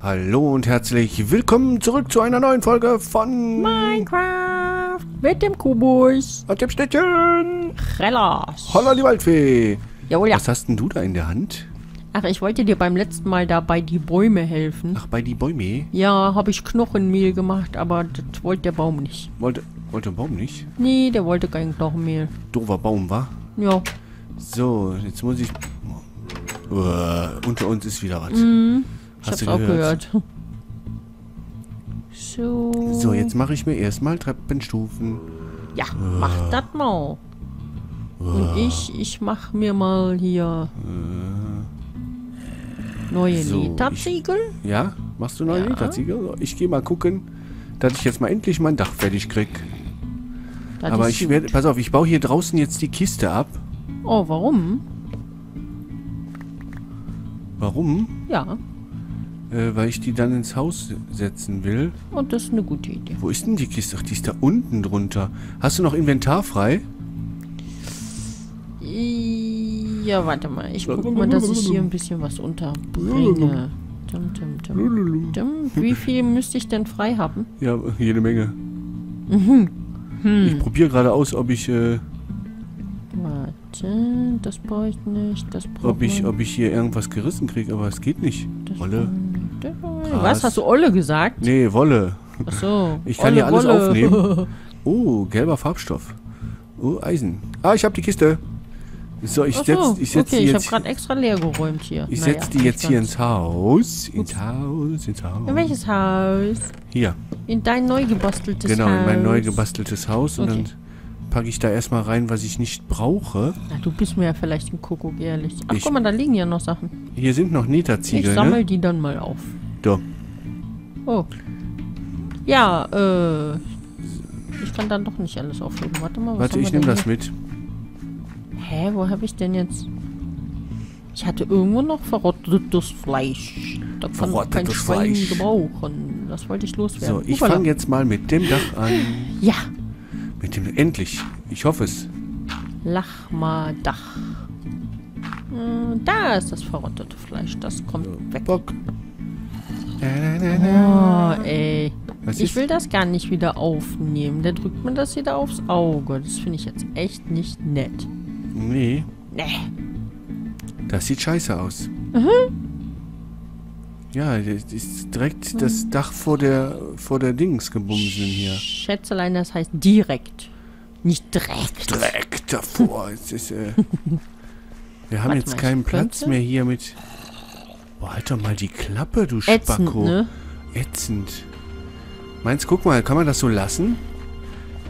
Hallo und herzlich willkommen zurück zu einer neuen Folge von Minecraft mit dem Kubus. und dem Städtchen. Rellas. Holla die Waldfee. Jawohl, ja. Was hast denn du da in der Hand? Ach, ich wollte dir beim letzten Mal da bei die Bäume helfen. Ach, bei die Bäume. Ja, habe ich Knochenmehl gemacht, aber das wollte der Baum nicht. Wollte, wollte ein Baum nicht? Nee, der wollte kein Knochenmehl. Doofer Baum, war. Ja. So, jetzt muss ich... Uah, unter uns ist wieder was. Mhm. Ich Hast hab's du auch gehört? gehört. So. So, jetzt mache ich mir erstmal Treppenstufen. Ja, mach das mal. Und ich, ich mach mir mal hier neue So, Lederziegel. Ja? Machst du neue Ja. Lederziegel? Ich gehe mal gucken, dass ich jetzt mal endlich mein Dach fertig krieg. Das Aber ich werde... Pass auf, ich baue hier draußen jetzt die Kiste ab. Oh, warum? Warum? Ja, Äh, weil ich die dann ins Haus setzen will. und das ist eine gute Idee. Wo ist denn die Kiste? Ach, die ist da unten drunter. Hast du noch Inventar frei? Ja, warte mal. Ich guck mal, dass ich hier ein bisschen was unterbringe. Dum, dum, dum. Dum. Wie viel müsste ich denn frei haben? Ja, jede Menge. Mhm. Hm. Ich probiere gerade aus, ob ich, äh, Warte, das brauche ich nicht. Das brauche ob ich, ob ich hier irgendwas gerissen kriege, aber es geht nicht. Wolle. Was, hast du Olle gesagt? Nee, Wolle. Ach so. Ich kann Olle, hier alles Wolle. aufnehmen. Oh, gelber Farbstoff. Oh, Eisen. Ah, ich habe die Kiste. So, ich Ach setz, so, ich setz okay, die ich habe jetzt, gerade extra leer geräumt hier. ich Naja, setz die jetzt hier ins Haus. Ins Haus, ins Haus. In welches Haus? Hier, In dein neu gebasteltes genau, Haus. in mein neu gebasteltes Haus. Und Okay. dann packe ich da erstmal rein, was ich nicht brauche. Na, du bist mir ja vielleicht ein Kuckuck, ehrlich. Ach, Ich- guck mal, da liegen ja noch Sachen. Hier sind noch Ich Netherziegel, sammle ne? die dann mal auf. So. Oh. Ja, äh. Ich kann dann doch nicht alles aufheben. Warte mal, was Warte, ich nehme das mit. Hä, wo habe ich denn jetzt? Ich hatte irgendwo noch verrottetes Fleisch. Da kann kein Verrottetes Schwein Fleisch. gebrauchen. Das wollte ich loswerden. So, ich fange jetzt mal mit dem Dach an. Ja, Mit dem, endlich. Ich hoffe es. Lachma-Dach. Hm, Da ist das verrottete Fleisch. Das kommt weg. Bock. Oh, ey. Was Ich ist? will das gar nicht wieder aufnehmen. Da drückt man das wieder aufs Auge. Das finde ich jetzt echt nicht nett. Nee, Nee. das sieht scheiße aus. Mhm. Ja, ist direkt das Dach vor der vor der Dings gebumsen hier. Schätzelein, das heißt direkt. Nicht direkt. Direkt davor. Es ist, äh, wir haben Warte jetzt mal, keinen Platz könnte- mehr hier mit. Boah, halt doch mal die Klappe, du Ätzend, Spacko. ne? Ätzend. Meinst, guck mal, kann man das so lassen?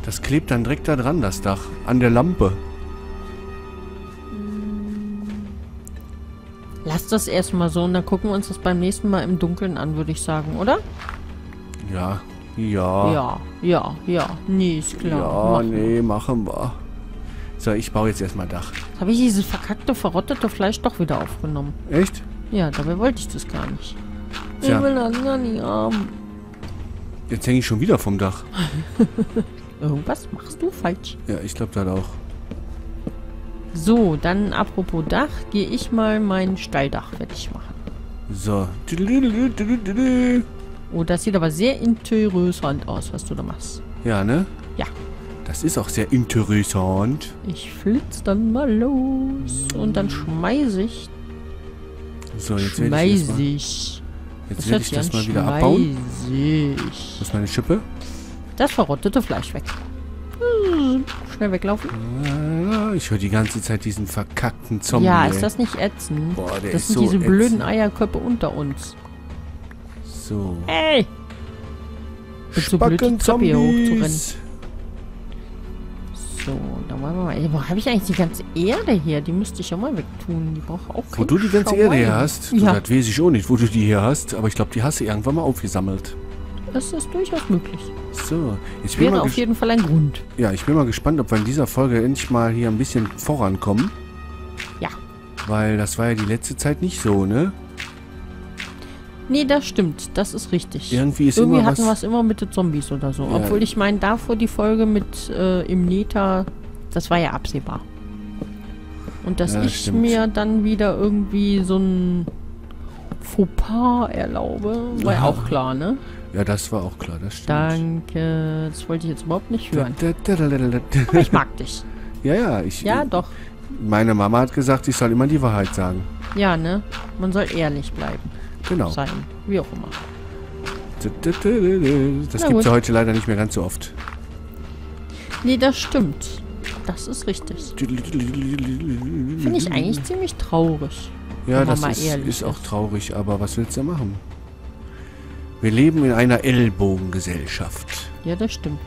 Das klebt dann direkt da dran, das Dach. An der Lampe. Lass das erstmal so und dann gucken wir uns das beim nächsten Mal im Dunkeln an, würde ich sagen, oder? Ja. Ja. Ja, ja, ja. Nee, ist klar. Ja, Mach. nee, machen wir. So, ich baue jetzt erstmal Dach. Jetzt Habe ich dieses verkackte, verrottete Fleisch doch wieder aufgenommen. Echt? Ja, dabei wollte ich das gar nicht. Tja. Ich will das gar nicht haben. Jetzt hänge ich schon wieder vom Dach. Irgendwas machst du falsch. Ja, ich glaube das auch. So, dann apropos Dach, gehe ich mal mein Stalldach fertig machen. So. Oh, das sieht aber sehr interessant aus, was du da machst. Ja, ne? Ja. Das ist auch sehr interessant. Ich flitz dann mal los und dann schmeiße ich, So, jetzt werde ich, ich. jetzt hört werd ich das mal wieder abbauen. ich. Das ist meine Schippe. Das verrottete Fleisch weg. Schnell weglaufen. Ah, Ich höre die ganze Zeit diesen verkackten Zombie. ja, ist das nicht ätzend? Boah, der das ist sind so diese blöden ätzend. Eierköpfe unter uns. So. Ey! Bin so blöd, die Treppe hier hochzurennen. Spackenzombies. So, dann wollen wir mal. Ey, Wo habe ich eigentlich die ganze Erde her? Die müsste ich ja mal wegtun. Die braucht auch Wo du die ganze Schwein. Erde her hast, Ja. das weiß ich auch nicht, wo du die her hast, aber ich glaube, die hast du irgendwann mal aufgesammelt. Das ist durchaus möglich. So, jetzt bin, ich Wäre mal auf jeden Fall ein Grund. ja, ich bin mal gespannt, ob wir in dieser Folge endlich mal hier ein bisschen vorankommen. Ja. Weil das war ja die letzte Zeit nicht so, ne? Nee, das stimmt. Das ist richtig. Irgendwie ist Irgendwie hatten wir was... es immer mit den Zombies oder so. Ja. Obwohl ich meine, davor die Folge mit äh, im Neta, das war ja absehbar. Und dass Ja, ich stimmt. mir dann wieder irgendwie so ein Fauxpas erlaube, war ja auch klar, ne? Ja, das war auch klar, das stimmt. Danke. Das wollte ich jetzt überhaupt nicht hören. Aber ich mag dich. Ja, ja, ich... Ja, doch. Meine Mama hat gesagt, ich soll immer die Wahrheit sagen. Ja, ne? Man soll ehrlich bleiben. Genau. Sein. Wie auch immer. Das gibt es ja heute leider nicht mehr ganz so oft. Nee, das stimmt. Das ist richtig. Finde ich eigentlich ziemlich traurig. Ja, das ist, ist auch traurig, aber was willst du machen? Wir leben in einer Ellbogengesellschaft. Ja, das stimmt.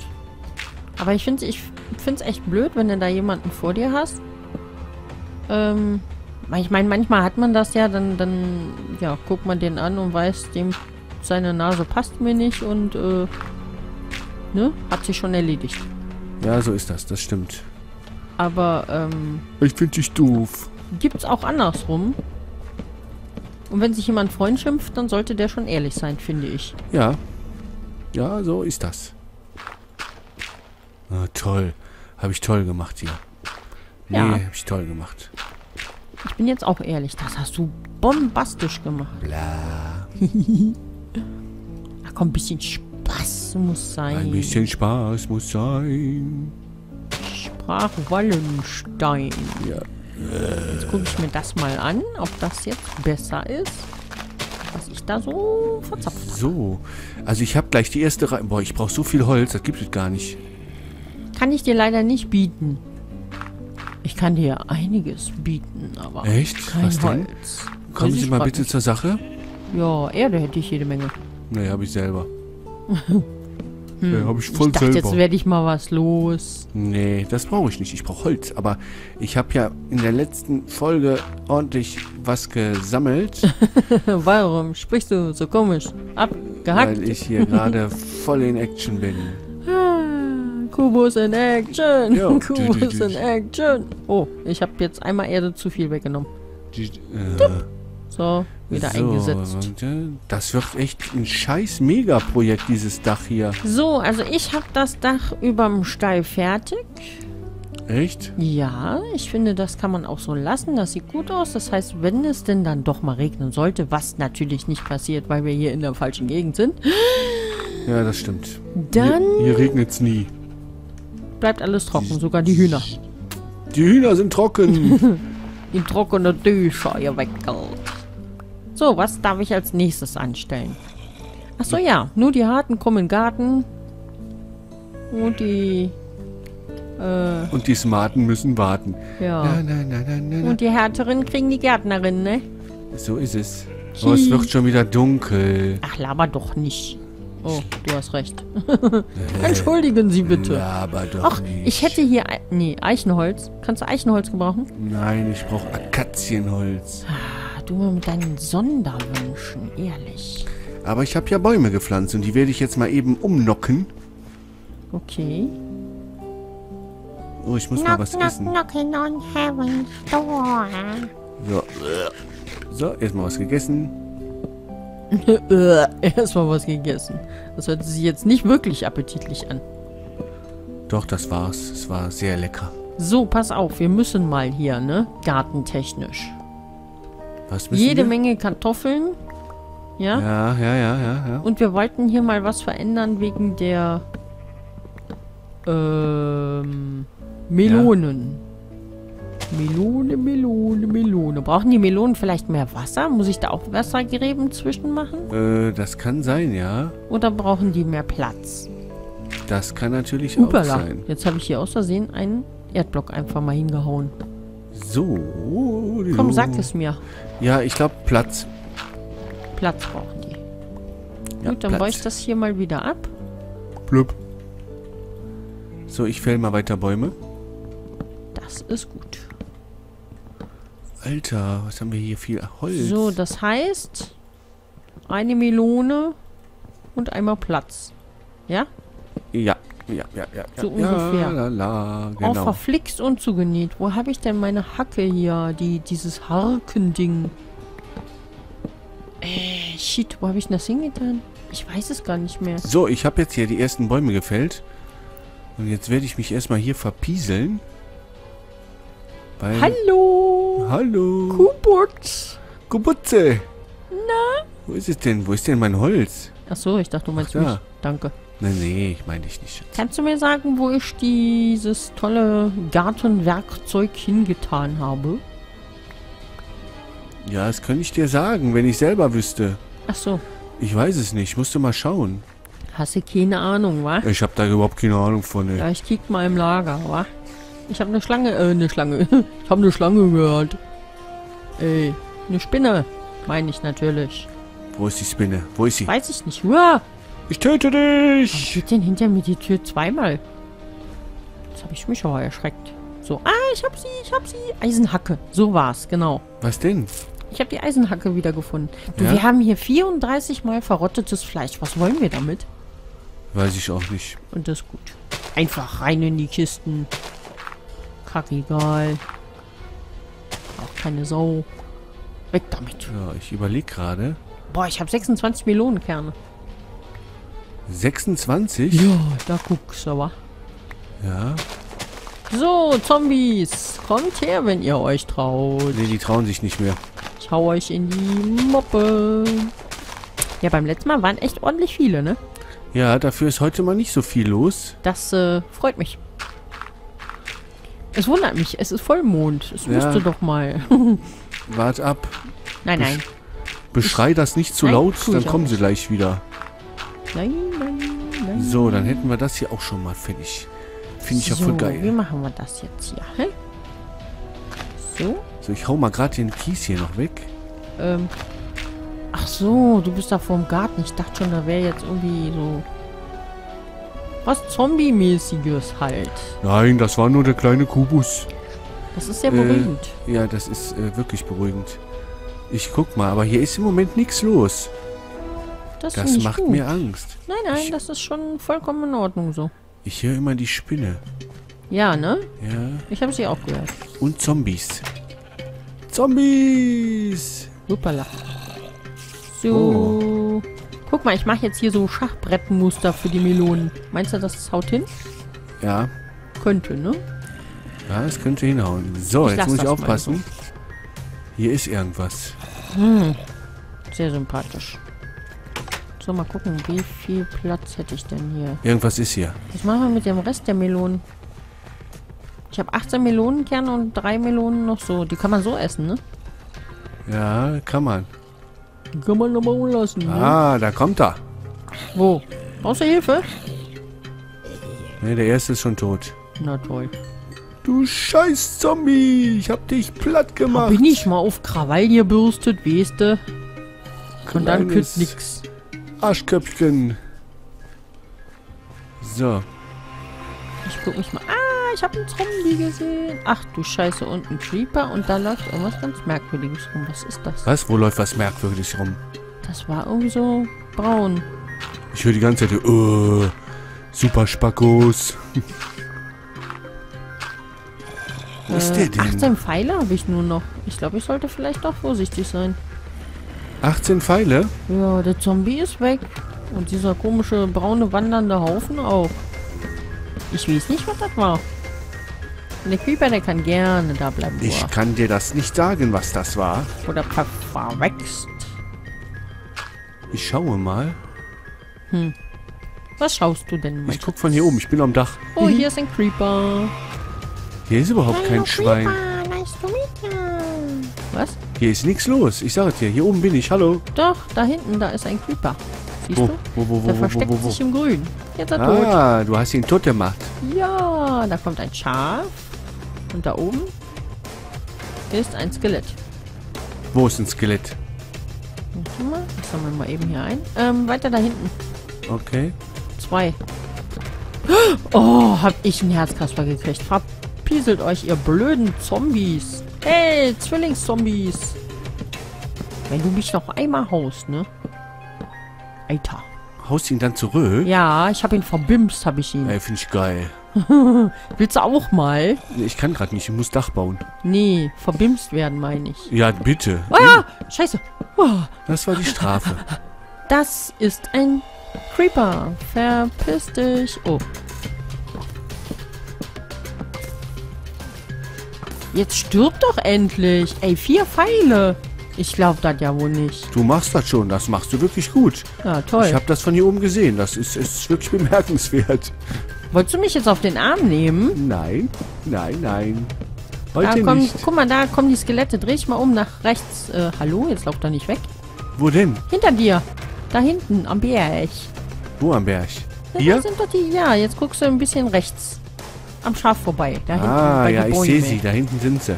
Aber ich finde es ich find's echt blöd, wenn du da jemanden vor dir hast. Ähm, ich meine, manchmal hat man das ja, dann, dann, ja, guckt man den an und weiß, dem seine Nase passt mir nicht und, äh, ne, hat sich schon erledigt. Ja, so ist das, das stimmt. Aber, ähm, Ich finde dich doof. gibt's auch andersrum. Und wenn sich jemand Freund schimpft, dann sollte der schon ehrlich sein, finde ich. Ja. Ja, so ist das. Ah, toll. Habe ich toll gemacht hier. Nee, Ja. habe ich toll gemacht. Ich bin jetzt auch ehrlich, das hast du bombastisch gemacht. Bla. Ach komm, ein bisschen Spaß muss sein. Ein bisschen Spaß muss sein. Sprach Wallenstein. Ja. Jetzt gucke ich mir das mal an, ob das jetzt besser ist, was ich da so verzapft habe. So. Also ich habe gleich die erste Reihe. Boah, ich brauche so viel Holz, das gibt es gar nicht. Kann ich dir leider nicht bieten. Ich kann dir einiges bieten, aber Echt? kein Was denn? Holz. Kommen Sie mal bitte nicht. zur Sache. Ja, Erde hätte ich jede Menge. Nee, habe ich selber. Nee, habe ich voll Hm. ich dachte, selber. jetzt werde ich mal was los. Nee, das brauche ich nicht. Ich brauche Holz. Aber ich habe ja in der letzten Folge ordentlich was gesammelt, Warum sprichst du so komisch? Abgehackt? weil ich hier gerade voll in Action bin. Ah, Kubus in Action. Ja. Kubus in Action. Oh, ich habe jetzt einmal Erde zu viel weggenommen. Die, äh, So, wieder so, eingesetzt. Das wird echt ein scheiß Megaprojekt, dieses Dach hier. So, also ich habe das Dach überm Stall fertig. Echt? Ja, ich finde, das kann man auch so lassen. Das sieht gut aus. Das heißt, wenn es denn dann doch mal regnen sollte, was natürlich nicht passiert, weil wir hier in der falschen Gegend sind, Ja, das stimmt. dann Hier, hier regnet es nie. bleibt alles trocken, sogar die Hühner. Die Hühner sind trocken. In trockene Tücher, ihr Weckerl. So, was darf ich als nächstes anstellen? Achso, ja. Nur die Harten kommen in den Garten. Und die... Äh, Und die Smarten müssen warten. ja. Nein, nein, nein. Und die Härteren kriegen die Gärtnerin, ne? So ist es. Oh, es wird schon wieder dunkel. Ach, laber doch nicht. Oh, du hast recht. Entschuldigen Sie bitte. Aber doch Ach, nicht. ich hätte hier... Ei- Nee, Eichenholz. Kannst du Eichenholz gebrauchen? Nein, ich brauche Akazienholz. Du mal mit deinen Sonderwünschen, ehrlich. Aber ich habe ja Bäume gepflanzt und die werde ich jetzt mal eben umnocken. Okay. Oh, ich muss mal was essen. knocking on heaven's door. So. So, erstmal was gegessen. Erstmal was gegessen. Das hört sich jetzt nicht wirklich appetitlich an. Doch, das war's. Es war sehr lecker. So, pass auf, wir müssen mal hier, ne? Gartentechnisch. Was Jede wir? Menge Kartoffeln. Ja? Ja, ja, ja, ja, ja. Und wir wollten hier mal was verändern wegen der ähm, Melonen. Melone, Melone, Melone. Brauchen die Melonen vielleicht mehr Wasser? Muss ich da auch Wassergräben zwischen machen? Äh, das kann sein, ja. Oder brauchen die mehr Platz? Das kann natürlich auch Upala. sein. Jetzt habe ich hier aus Versehen einen Erdblock einfach mal hingehauen. So. Komm, sag es mir. Ja, ich glaube Platz. Platz brauchen die. Ja, Gut, dann Platz. baue ich das hier mal wieder ab. Blub. So, ich fäll mal weiter Bäume. Das ist gut. Alter, was haben wir hier viel Holz? So, das heißt, eine Melone und einmal Platz. Ja? Ja, ja, ja, ja. ja. So ungefähr. Ja, la, la, Auch genau. verflixt und zugenäht. Wo habe ich denn meine Hacke hier? Die, dieses Harkending. Äh, Shit, wo habe ich denn das hingetan? Ich weiß es gar nicht mehr. So, ich habe jetzt hier die ersten Bäume gefällt. Und jetzt werde ich mich erstmal hier verpieseln. Weil, Hallo! Hallo. Kubutz! Kubutze. Na? Wo ist es denn? Wo ist denn mein Holz? Achso, ich dachte, du meinst Ach, mich. Danke. Nee, nee, ich meine dich nicht. Kannst du mir sagen, wo ich dieses tolle Gartenwerkzeug hingetan habe? Ja, das könnte ich dir sagen, wenn ich selber wüsste. Achso, Ich weiß es nicht. Musst du mal schauen. hast du keine Ahnung, wa? Ich habe da überhaupt keine Ahnung von. Ey. Ja, ich kick mal im Lager, wa? Ich habe eine Schlange, äh, eine Schlange. ich habe eine Schlange gehört. Ey, eine Spinne, meine ich natürlich. Wo ist die Spinne? Wo ist sie? Weiß ich nicht. Uah, Ich töte warum dich! steht denn hinter mir die Tür zweimal? Jetzt habe ich mich aber erschreckt. So, ah, ich hab sie, ich hab sie. Eisenhacke, so war's, genau. Was denn? Ich habe die Eisenhacke wiedergefunden. Du, Ja? wir haben hier 34 mal verrottetes Fleisch. Was wollen wir damit? Weiß ich auch nicht. Und das ist gut. Einfach rein in die Kisten. Kackegal. Auch keine Sau. Weg damit. Ja, ich überlege gerade. Boah, ich habe 26 Melonenkerne. 26? Ja, da guckst du aber. Ja. So, Zombies. Kommt her, wenn ihr euch traut. Nee, die trauen sich nicht mehr. Ich hau euch in die Moppe. Ja, beim letzten Mal waren echt ordentlich viele, ne? Ja, dafür ist heute mal nicht so viel los. Das äh, freut mich. Es wundert mich, es ist Vollmond. Es Ja. müsste doch mal. Wart ab. nein, nein. Beschrei das nicht zu Nein, laut, dann ich kommen sie nicht. gleich wieder. Nein, nein, nein. So, dann hätten wir das hier auch schon mal fertig. Finde ich ja so, voll Wie geil. machen wir das jetzt hier? Hä? So. So, ich hau mal gerade den Kies hier noch weg. Ähm. Ach so, du bist da vorm Garten. Ich dachte schon, da wäre jetzt irgendwie so. Was Zombie-mäßiges halt. Nein, das war nur der kleine Kubus. Das ist sehr Äh, beruhigend. Ja, das ist äh, wirklich beruhigend. Ich guck mal, aber hier ist im Moment nichts los. Das Das macht gut. mir Angst. Nein, nein, Ich- das ist schon vollkommen in Ordnung so. Ich höre immer die Spinne. Ja, ne? Ja. Ich habe sie auch gehört. Und Zombies. Zombies! Hoppala. So. Oh. Guck mal, ich mache jetzt hier so Schachbrettmuster für die Melonen. Meinst du, das haut hin? Ja, Könnte, ne? ja, das könnte hinhauen. So, Ich jetzt muss ich aufpassen. Hier ist irgendwas. Hm. Sehr sympathisch. So, mal gucken, wie viel Platz hätte ich denn hier? Irgendwas ist hier. Was machen wir mit dem Rest der Melonen? Ich habe 18 Melonenkerne und drei Melonen noch so. Die kann man so essen, ne? Ja, kann man. Die kann man nochmal lassen, ne? Ah, da kommt er. Wo? Brauchst du Hilfe? Ne, der erste ist schon tot. Na toll. Du scheiß Zombie! Ich hab dich platt Hab gemacht. ich nicht mal auf Krawall gebürstet, weißt du? Und dann kütt nix. Arschköpfchen. So. Ich guck mich mal. Ah, ich habe einen Zombie gesehen. Ach du Scheiße, und ein Creeper. Und da läuft irgendwas ganz Merkwürdiges rum. Was ist das? Was? Wo läuft was merkwürdig rum? Das war irgendwie so braun. Ich höre die ganze Zeit, oh, super Spackos. Wo ist der denn? 18 Pfeile habe ich nur noch. Ich glaube, ich sollte vielleicht doch vorsichtig sein. 18 Pfeile? Ja, der Zombie ist weg. Und dieser komische braune wandernde Haufen auch. Ich weiß nicht, was das war. Und der Creeper, der kann gerne da bleiben, Ich er kann dir das nicht sagen, was das war. oder ver verwächst. Ich schaue mal. Was schaust du denn? Ich guck von hier oben. Ich bin am Dach. Oh, hier ist ein Creeper. Hier ist überhaupt kein Schwein. Creeper, nice Hier ist nichts los. Ich sage dir, hier oben bin ich. Hallo. Doch, da hinten, da ist ein Creeper. Siehst Wo? du? Wo, wo, wo, Der wo, versteckt wo, wo, sich wo? im Grün. Jetzt ist er tot. Ah, du hast ihn tot gemacht. Ja, da kommt ein Schaf. Und da oben ist ein Skelett. Wo ist ein Skelett? Warte mal, das sammeln wir mal eben hier ein. Ähm, weiter da hinten. Okay. Zwei. Oh, hab ich einen Herzkasper gekriegt. Verpieselt euch, ihr blöden Zombies. Hey, Zwillingszombies. Wenn du mich noch einmal haust, ne? Alter. Haust ihn dann zurück? Ja, ich hab ihn verbimst, hab ich ihn. Ey, finde ich geil. Willst du auch mal? Ich kann gerade nicht, ich muss Dach bauen. Nee, verbimst werden, meine ich. Ja, bitte. Ah, scheiße. Oh, Das war die Strafe. das ist ein Creeper. Verpiss dich. Oh. Jetzt stirb doch endlich. Ey, vier Pfeile. Ich glaube das ja wohl nicht. Du machst das schon, das machst du wirklich gut. Ja, toll. Ich habe das von hier oben gesehen. Das ist, ist wirklich bemerkenswert. Wolltest du mich jetzt auf den Arm nehmen? Nein, nein, nein. Da Heute kommen, nicht. guck mal, da kommen die Skelette. Dreh ich mal um nach rechts. Äh, hallo? Jetzt lauft er nicht weg. Wo denn? Hinter dir. Da hinten, am Berg. Wo am Berg? Ja, Hier? Da sind doch die, ja, jetzt guckst du ein bisschen rechts. Am Schaf vorbei. Da hinten Ah, ja, ich sehe sie. Da hinten sind sie.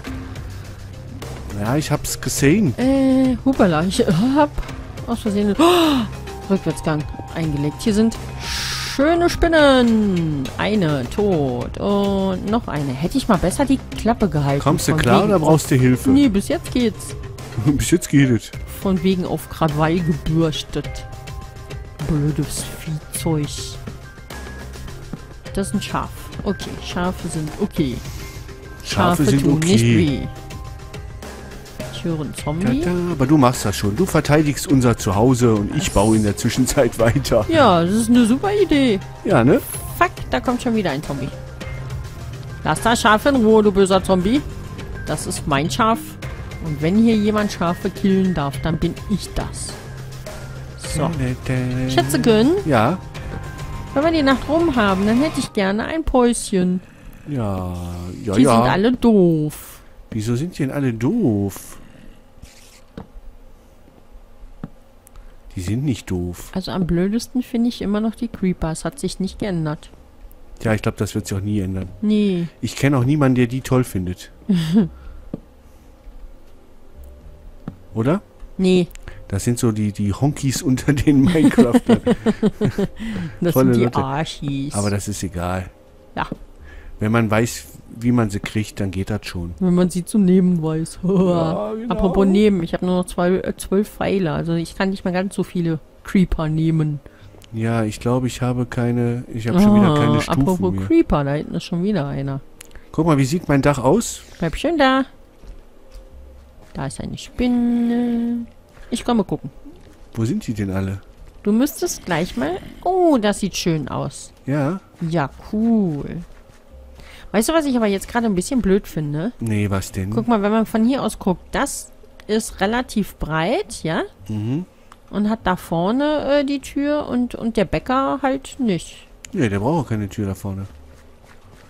Ja, ich hab's gesehen. Äh, hupala, ich hab aus Versehen oh, Rückwärtsgang eingelegt. Hier sind schöne Spinnen. Eine tot und noch eine. Hätte ich mal besser die Klappe gehalten. Kommst du klar oder brauchst du Hilfe? Nee, bis jetzt geht's. Bis jetzt geht es. Von wegen auf Krawall gebürstet. Blödes Viehzeug. Das ist ein Schaf. Okay, Schafe sind okay. Schafe sind tun nicht okay. weh. Ich höre einen Zombie. Tada, aber du machst das schon. Du verteidigst unser Zuhause und ich baue in der Zwischenzeit weiter. Ja, das ist eine super Idee. Ja, ne? Fuck, da kommt schon wieder ein Zombie. Lass das Schaf in Ruhe, du böser Zombie. Das ist mein Schaf. Und wenn hier jemand Schafe killen darf, dann bin ich das. So. Schätzeken, Ja. Wenn wir die Nacht rum haben, dann hätte ich gerne ein Päuschen. Ja, ja, Die ja. sind alle doof. Wieso sind die denn alle doof? Die sind nicht doof. Also am blödesten finde ich immer noch die Creepers. Hat sich nicht geändert. Ja, ich glaube, das wird sich auch nie ändern. Nee. Ich kenne auch niemanden, der die toll findet. Oder? Nee, Das sind so die, die Honkies unter den Minecraftern. das Tolle sind die Leute. Aber das ist egal. Ja. Wenn man weiß, wie man sie kriegt, dann geht das schon. Wenn man sie zu nehmen weiß. Ja, genau. Apropos nehmen, ich habe nur noch zwei, äh, zwölf Pfeile. Also ich kann nicht mehr ganz so viele Creeper nehmen. Ja, ich glaube, ich habe keine. Ich habe schon wieder keine Stufen Ah, apropos mehr. Creeper, da hinten ist schon wieder einer. Guck mal, wie sieht mein Dach aus? Bleib schön da. Da ist eine Spinne. Ich komme gucken. Wo sind die denn alle? Du müsstest gleich mal... Oh, das sieht schön aus. Ja? Ja, cool. Weißt du, was ich aber jetzt gerade ein bisschen blöd finde? Nee, was denn? Guck mal, wenn man von hier aus guckt, das ist relativ breit, ja? Mhm. Und hat da vorne äh, die Tür und, und der Bäcker halt nicht. Nee, der braucht auch keine Tür da vorne.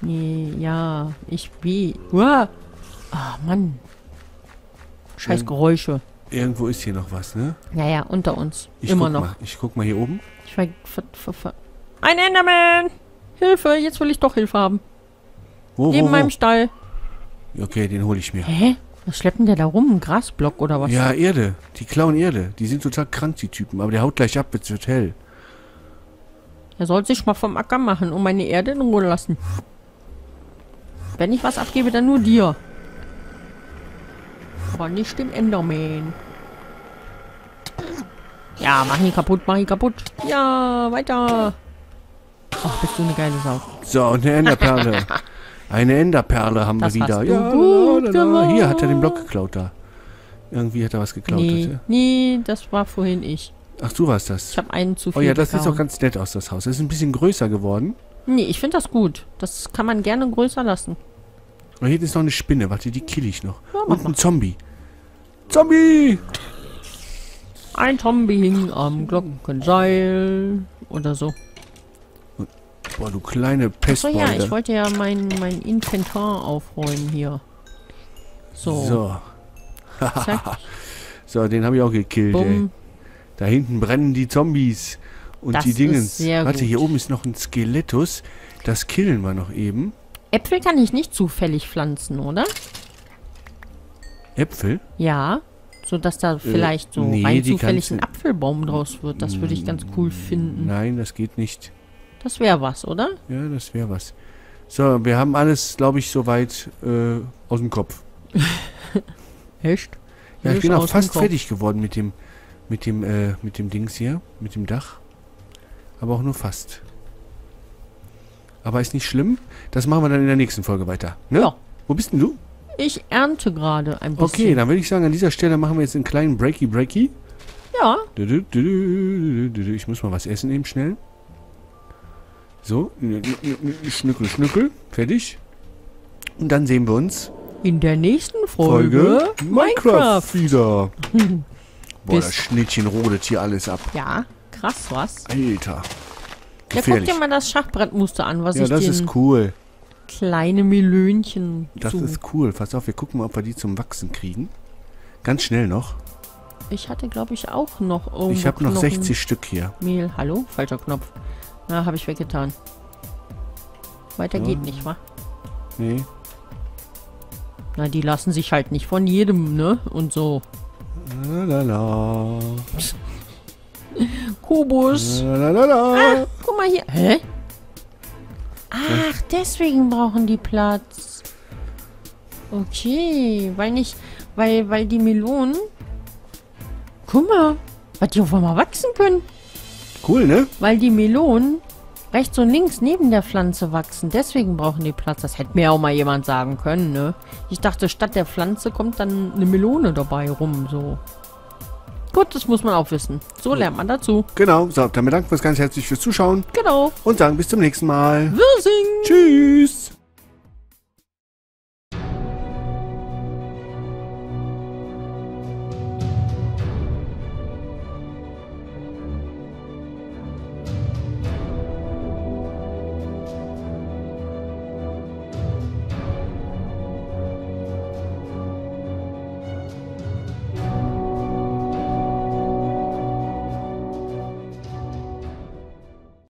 Nee, ja, ich wie. Uah. Ah, Mann. Scheiß Ähm, Geräusche. Irgendwo ist hier noch was, ne? Ja, ja, unter uns. Ich Immer noch. Mal. Ich guck mal hier oben. Ich ver, ver, ver, Ein Enderman! Hilfe, jetzt will ich doch Hilfe haben. Wo, Neben wo, meinem wo? Stall. Okay, den hole ich mir. Hä? Was schleppt denn der da rum? Ein Grasblock oder was? Ja, Erde. Die klauen Erde. Die sind total krank, die Typen. Aber der haut gleich ab, es wird hell. Er soll sich mal vom Acker machen und meine Erde in Ruhe lassen. Wenn ich was abgebe, dann nur dir. Aber nicht dem Enderman. Ja, mach ihn kaputt, mach ihn kaputt. Ja, weiter. Ach, bist du eine geile Sau. So, und eine Enderperle. Eine Enderperle haben Das wir wieder. Ja, gut la, Hier hat er den. Block geklaut da. Irgendwie hat er was geklaut. Nee, hat nee, das war vorhin ich. Ach, du warst das. Ich habe einen zu viel Oh ja, das sieht auch ganz nett aus, das Haus. Das ist ein bisschen größer geworden. Nee, ich finde das gut. Das kann man gerne größer lassen. Und hier ist noch eine Spinne. Warte, die kill ich noch. Ja, Und ein Zombie. Zombie! Ein Zombie hing am Glockenseil oder so. Boah, du kleine Achso, ja, ich wollte ja mein, mein Inventar aufräumen hier. So, So. So, den habe ich auch gekillt, ey. Da hinten brennen die Zombies. Und Das die Dingens. Warte, gut. hier oben ist noch ein Skelettus. Das killen wir noch eben. Äpfel kann ich nicht zufällig pflanzen, oder? Äpfel? Ja, so dass da vielleicht so Äh, nee, rein zufällig ein Apfelbaum draus wird. Das würde ich ganz cool finden. Nein, das geht nicht. Das wäre was, oder? Ja, das wäre was. So, wir haben alles, glaube ich, soweit äh, aus dem Kopf. Echt? Ja, ich bin auch fast fertig geworden mit dem, mit dem, äh, mit dem Dings hier, mit dem Dach. Aber auch nur fast. Aber ist nicht schlimm. Das machen wir dann in der nächsten Folge weiter. Ne? Ja. Wo bist denn du? Ich ernte gerade ein bisschen. Okay, dann würde ich sagen, an dieser Stelle machen wir jetzt einen kleinen. Ja, du, du, du. Ich muss mal was essen eben schnell. So, Schnückel, Schnückel, fertig. Und dann sehen wir uns in der nächsten Folge, Folge Minecraft wieder. Boah, Bis- das Schnittchen rodet hier alles ab. Ja, krass was. Alter. Ja, guck dir mal das Schachbrettmuster an, was Ja, ich das den ist cool. Kleine Melönchen Das zu. ist cool. Pass auf, wir gucken mal, ob wir die zum Wachsen kriegen. Ganz schnell noch. Ich hatte, glaube ich, auch noch irgendwo ich habe noch Knochen- 60 Stück hier. Mehl. Hallo? Falscher Knopf. Na, habe ich weggetan. Weiter Ja. geht nicht, wa? Nee. Na, die lassen sich halt nicht von jedem, ne? Und so. Lalala. Kubus. Lalala. Guck mal hier. Hä? Deswegen brauchen die Platz. Okay, weil nicht, weil, weil die Melonen. Guck mal, was die auf einmal wachsen können. Cool, ne? Weil die Melonen rechts und links neben der Pflanze wachsen. Deswegen brauchen die Platz. Das hätte mir auch mal jemand sagen können, ne? Ich dachte, statt der Pflanze kommt dann eine Melone dabei rum, so. Gut, das muss man auch wissen. So lernt man dazu. Genau. So, dann bedanken wir uns ganz herzlich fürs Zuschauen Genau. und sagen bis zum nächsten Mal. Wirsing! Tschüss.